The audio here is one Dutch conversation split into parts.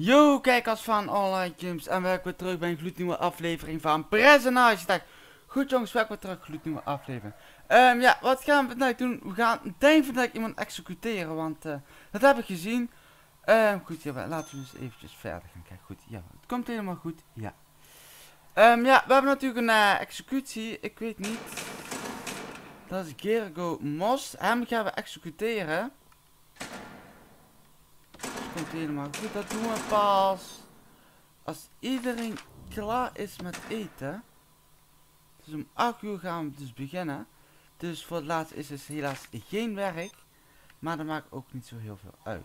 Yo, kijkers van Online Games en welkom weer terug bij een gloednieuwe aflevering van Personage. Goed jongens, welkom weer terug, gloednieuwe aflevering. Ehm ja, wat gaan we vandaag doen? We gaan denk vandaag iemand executeren, want eh, dat heb ik gezien. Ehm goed, ja, laten we dus eventjes verder gaan kijken. Goed, ja, het komt helemaal goed, ja. Ehm ja, we hebben natuurlijk een eh, executie, ik weet niet. Dat is Gergo Mos, hem gaan we executeren. Helemaal goed. Dat doen we pas als iedereen klaar is met eten. Dus om 8 uur gaan we dus beginnen. Dus voor het laatste is dus helaas geen werk. Maar dat maakt ook niet zo heel veel uit.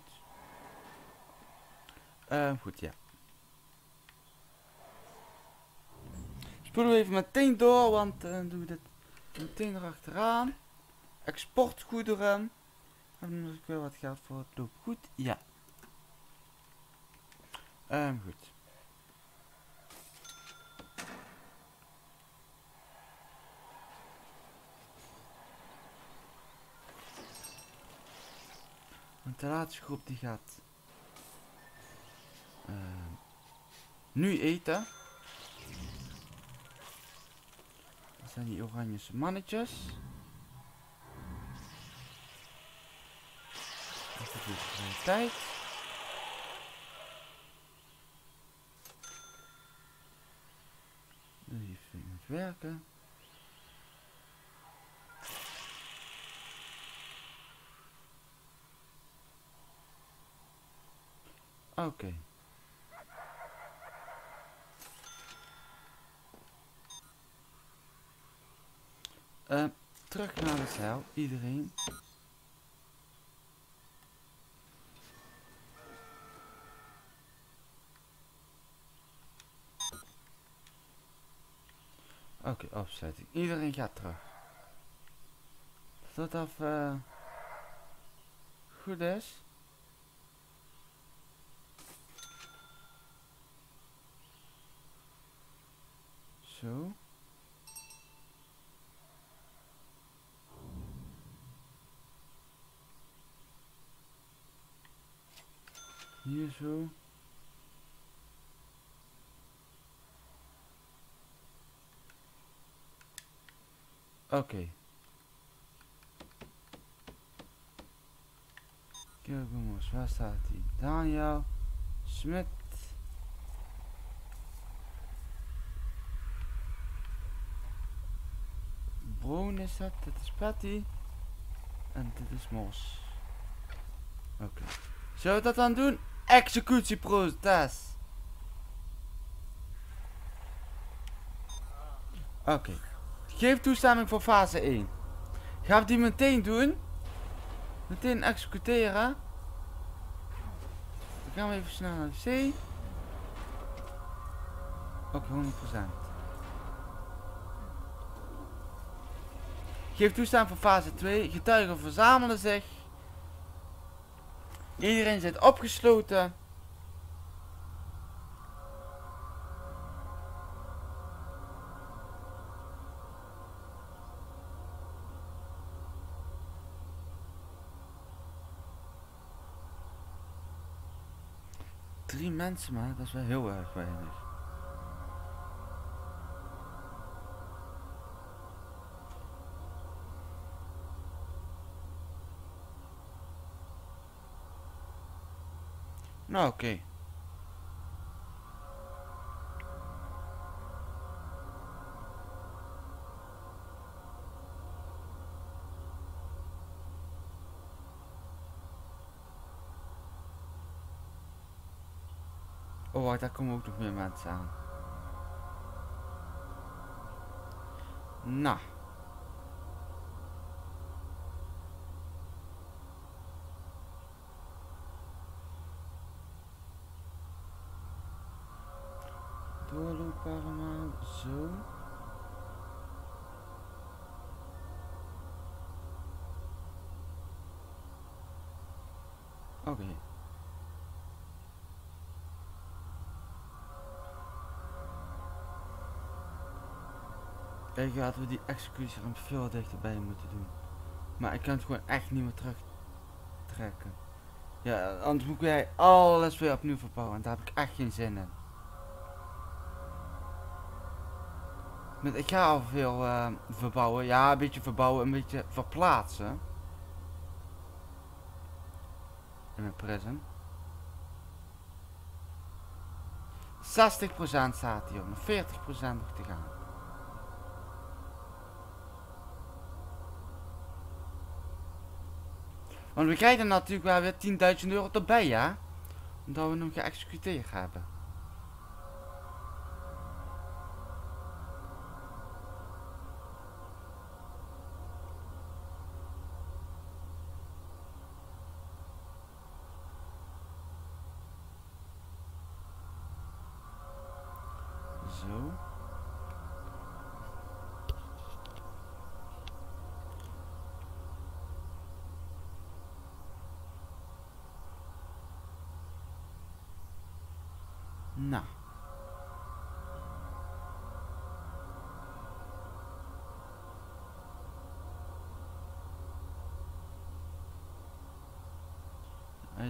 Ehm goed, ja. Spoelen we even meteen door, want dan uh, doen we dit meteen erachteraan. Exportgoederen. Hebben we nog weer wat geld voor het goed? Ja. Um, goed. Want de laatste groep die gaat uh, nu eten. Dat zijn die oranje mannetjes. Is de tijd. Even moet werken. Oké. Okay. Uh, terug naar de cel, iedereen. Oké. Iedereen gaat terug. Tot af uh, goed is. Zo. Hier zo. Oké. Okay. Kijk jongens, waar staat hij? Daniel Smit. Brown is dat, dit is Patty. En dit is Mos. Oké. Okay. Zullen we dat dan doen? Executieproces. Oké. Geef toestemming voor fase 1. Gaan we die meteen doen? Meteen executeren. Dan gaan we even snel naar de C. Ook 100%. Geef toestemming voor fase 2. Getuigen verzamelen zich. Iedereen zit opgesloten. Drie mensen maar, dat is wel heel erg weinig. Nou, oké. Oh, wacht, daar komen ook nog meer mensen aan. Nou. doorlopen allemaal. Zo. Oké. Okay. Kijk, hadden we die executie er veel dichterbij moeten doen. Maar ik kan het gewoon echt niet meer terug trekken. Ja, anders moet jij alles weer opnieuw verbouwen. En daar heb ik echt geen zin in. Met, ik ga al veel uh, verbouwen. Ja, een beetje verbouwen, een beetje verplaatsen. In mijn prison. 60% staat hier, nog 40% nog te gaan. Want we krijgen natuurlijk wel weer 10.000 euro erbij, ja? Omdat we hem geëxecuteerd hebben. Nou.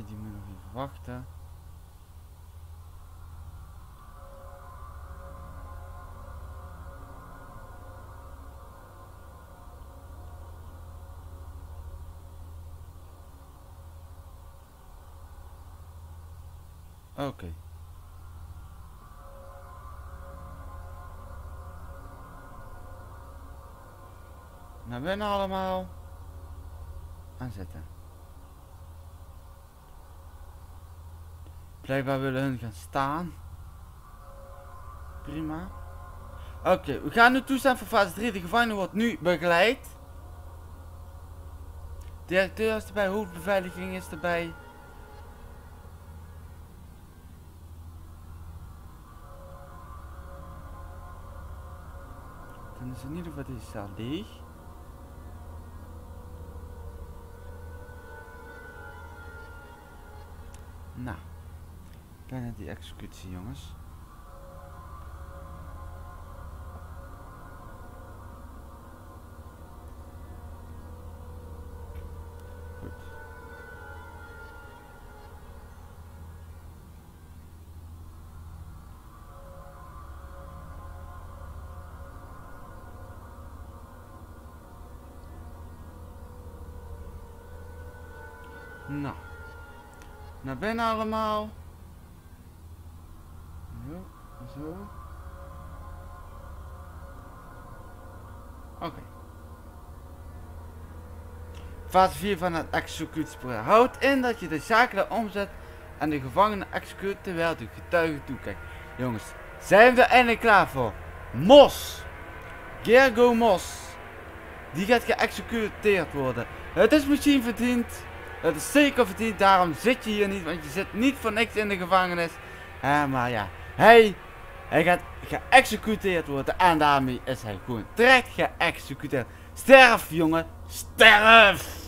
Die moet nog even wachten. Okay. Naar binnen allemaal. Aanzetten. Blijkbaar willen hun gaan staan. Prima. Oké, we gaan nu toestaan voor fase 3. De gevangene wordt nu begeleid. Directeur is erbij, hoofdbeveiliging is erbij. Dan is in ieder geval deze zaal leeg. Bijna die executie jongens. Nou. Naar binnen allemaal. Zo. Oké. Okay. Fase 4 van het executieproces houdt in dat je de zaken omzet en de gevangenen executeert terwijl de getuigen toekijkt. Jongens, zijn we er eindelijk klaar voor? Mos! Gergo Mos. Die gaat geëxecuteerd worden. Het is misschien verdiend. Het is zeker verdiend, daarom zit je hier niet, want je zit niet voor niks in de gevangenis. Uh, maar ja, hij, hij gaat geëxecuteerd worden en daarmee is hij gewoon terecht geëxecuteerd. Sterf jongen, sterf!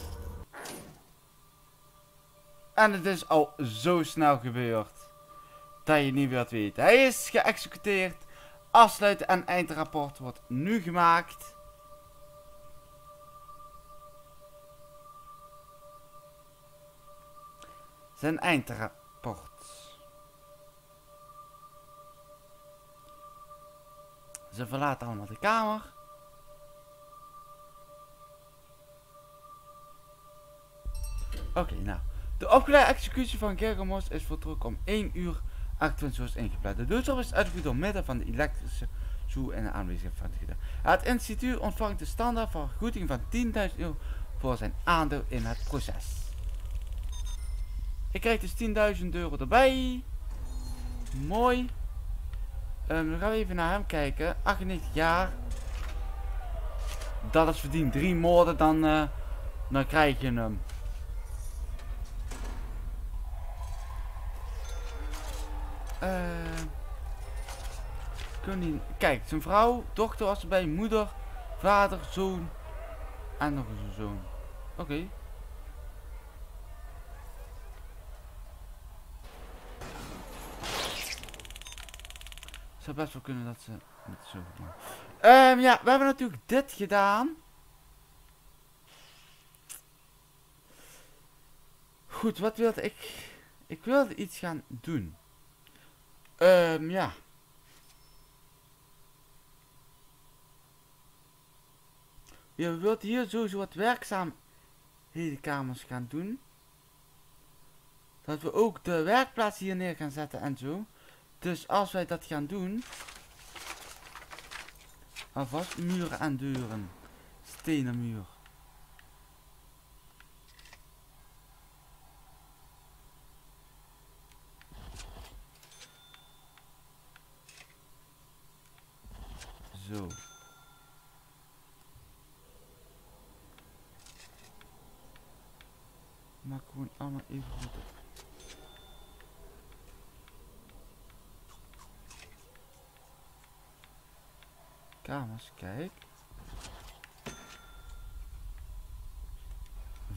En het is al zo snel gebeurd dat je niet wilt weten. Hij is geëxecuteerd, afsluiten en eindrapport wordt nu gemaakt. Zijn eindrapport. Ze verlaten allemaal de kamer. Oké, nou. De opgeleide executie van Gergamos is vertrokken om 1 uur 28 zoals ingepland. De doodstraf is uitgevoerd door middel van de elektrische zoe en de aanwezigheid van de Het instituut ontvangt de standaard vergoeding van 10.000 euro voor zijn aandeel in het proces. Ik krijg dus 10.000 euro erbij. Mooi. Um, dan gaan we even naar hem kijken. 98 jaar. Dat is verdiend. Drie moorden, dan, uh, dan krijg je hem. Uh, Kijk, zijn vrouw, dochter was erbij, moeder, vader, zoon en nog een zoon. Oké. Zou best wel kunnen dat ze niet zo doen. Um, ja, we hebben natuurlijk dit gedaan. goed, wat wilde ik? Ik wilde iets gaan doen. Ehm, ja. We wilden hier sowieso wat werkzaamhedenkamers gaan doen. Dat we ook de werkplaats hier neer gaan zetten en zo. Dus als wij dat gaan doen. Alvast muren en deuren. Stenen muur. Zo. Maak gewoon allemaal even goed op. Kamers, kijk.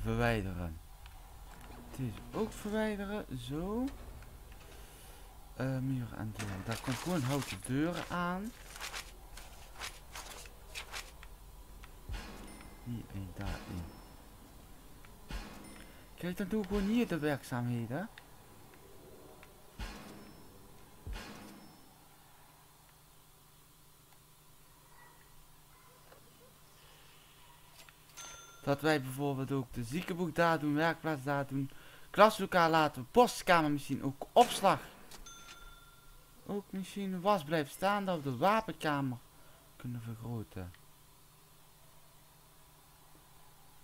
Verwijderen. Deze ook verwijderen, zo. Uh, muur en deur. Daar komt gewoon houten deuren aan. Hier en daarin. Kijk, dan doe ik gewoon hier de werkzaamheden. Dat wij bijvoorbeeld ook de ziekenboek daar doen, werkplaats daar doen. Klaslokaal laten, postkamer misschien ook opslag. Ook misschien was blijft staan dat we de wapenkamer kunnen vergroten.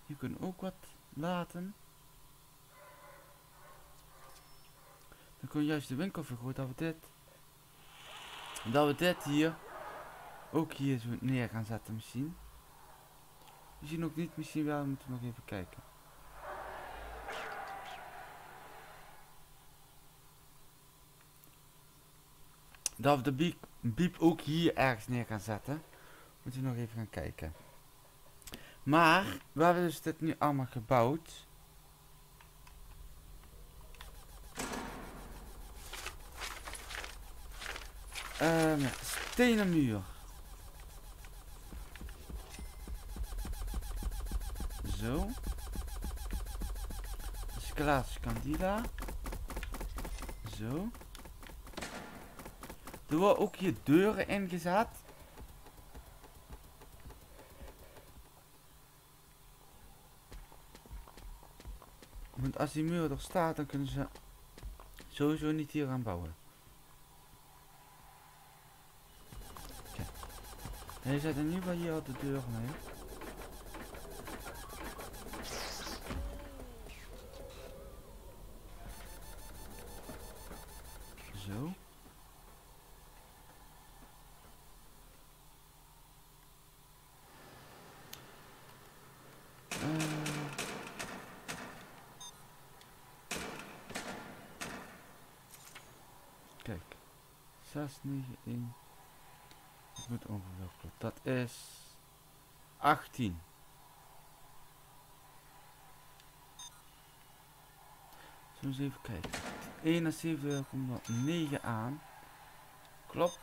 Je kunt ook wat laten. Dan kun je juist de winkel vergroten dat we dit. Dat we dit hier ook hier zo neer gaan zetten misschien. Misschien ook niet, misschien wel, we moeten nog even kijken. Dat we de biep, ook hier ergens neer gaan zetten. Moeten we nog even gaan kijken. Maar, we hebben dus dit nu allemaal gebouwd. Um, stenen muur. Zo. Escalatie Candida. Zo. Er worden ook hier deuren ingezet. Want als die muur er staat, dan kunnen ze sowieso niet hier aan bouwen. Hij zet in ieder geval hier al de deur mee. Zo. Kijk. 6, 9, 1. Dat moet ongeveer kloppen. Dat is 18. Zullen we eens even kijken. 71 komt dan 9 aan. Klopt.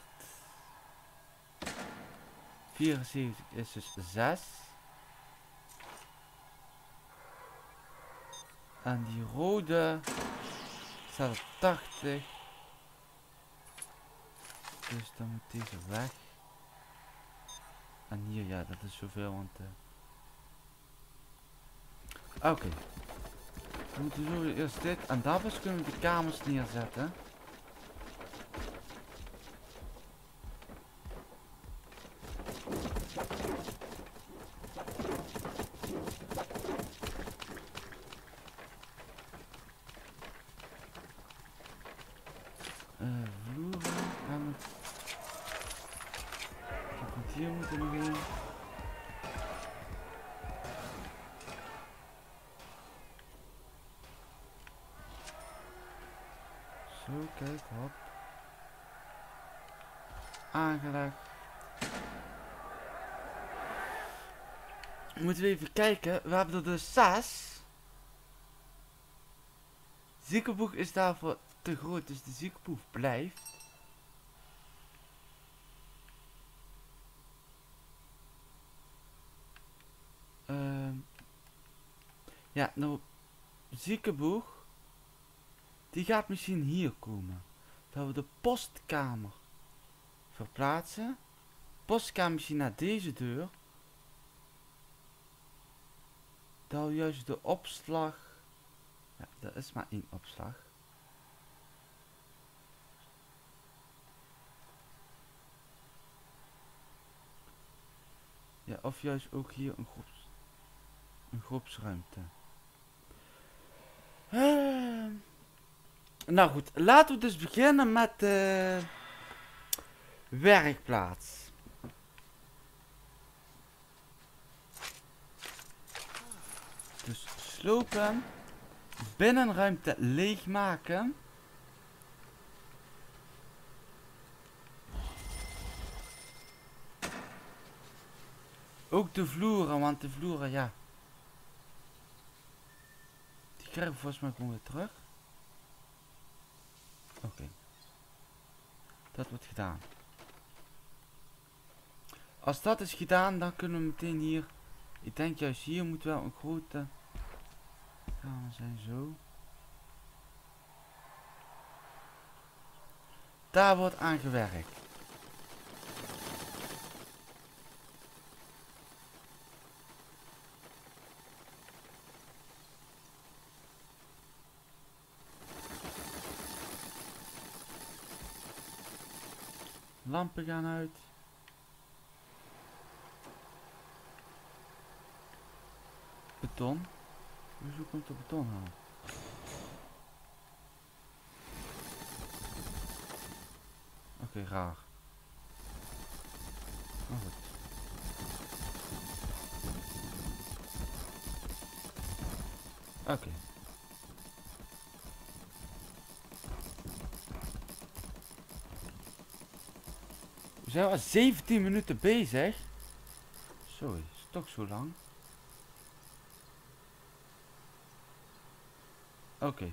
74 is dus 6. En die rode staat op 80. Dus dan moet deze weg. En hier, ja, dat is zoveel, want... Uh... Oké. Okay. We moeten zo eerst dit. En daar kunnen we de kamers neerzetten. Zo, hop. Aangelegd. Moeten we even kijken. We hebben er dus 6. Ziekenboeg is daarvoor te groot, dus de ziekenboeg blijft. Uh, ja, nou, ziekenboeg Die gaat misschien hier komen. Dat we de postkamer verplaatsen. Postkamer misschien naar deze deur. Dat we juist de opslag... Ja, dat is maar één opslag. Ja, of juist ook hier een groeps, een groepsruimte. Nou goed, laten we dus beginnen met de werkplaats. Dus slopen, binnenruimte leegmaken. Ook de vloeren, want de vloeren, ja. Die krijgen we volgens mij gewoon weer terug. Oké. Dat wordt gedaan. Als dat is gedaan, dan kunnen we meteen hier... Ik denk juist hier moet wel een grote kamer zijn, zo. Daar wordt aan gewerkt. Lampen gaan uit. Beton. Hoezo komt er beton aan? Oké, okay, raar. Oh. Oké. We zijn al 17 minuten bezig. Zo, is toch zo lang. Oké. Okay.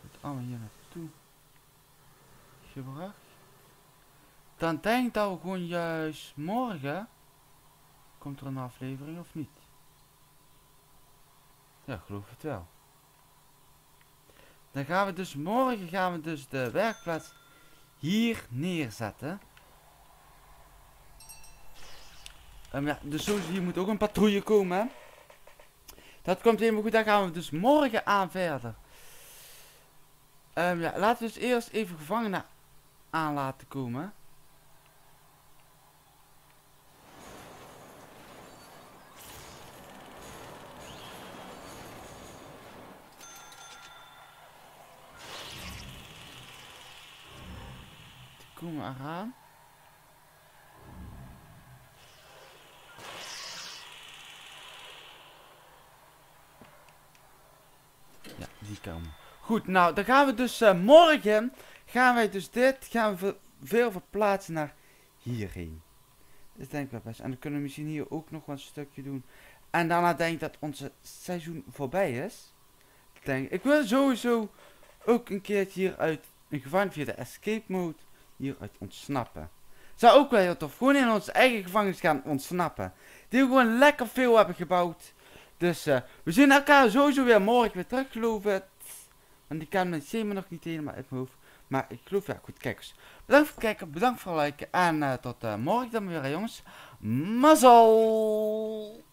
Het allemaal hier naartoe gebracht. Dan denk ik dat we gewoon juist morgen... Komt er een aflevering of niet? Ja, geloof het wel. Dan gaan we dus morgen gaan we dus de werkplaats hier neerzetten. Um, ja, dus zo hier moet ook een patrouille komen. Dat komt helemaal goed. Dan gaan we dus morgen aan verder. Um, ja, laten we dus eerst even gevangenen aan laten komen. Eraan. Ja, die komen. Goed, nou, dan gaan we dus uh, morgen, gaan wij dus dit, gaan we veel verplaatsen naar hierheen. Dat denk ik wel best. En dan kunnen we misschien hier ook nog een stukje doen. En daarna denk ik dat onze seizoen voorbij is. Ik denk, ik wil sowieso ook een keertje hier uit een gevangenis via de escape mode hieruit ontsnappen. Zou ook wel heel tof. Gewoon in onze eigen gevangenis gaan ontsnappen. Die we gewoon lekker veel hebben gebouwd. Dus uh, we zien elkaar sowieso weer morgen weer terug, geloof ik. Want die kan mijn me nog niet helemaal uit mijn hoofd. Maar ik geloof, ja goed, kijkers. Bedankt voor het kijken, bedankt voor het liken. En uh, tot uh, morgen dan weer, jongens. Mazzel!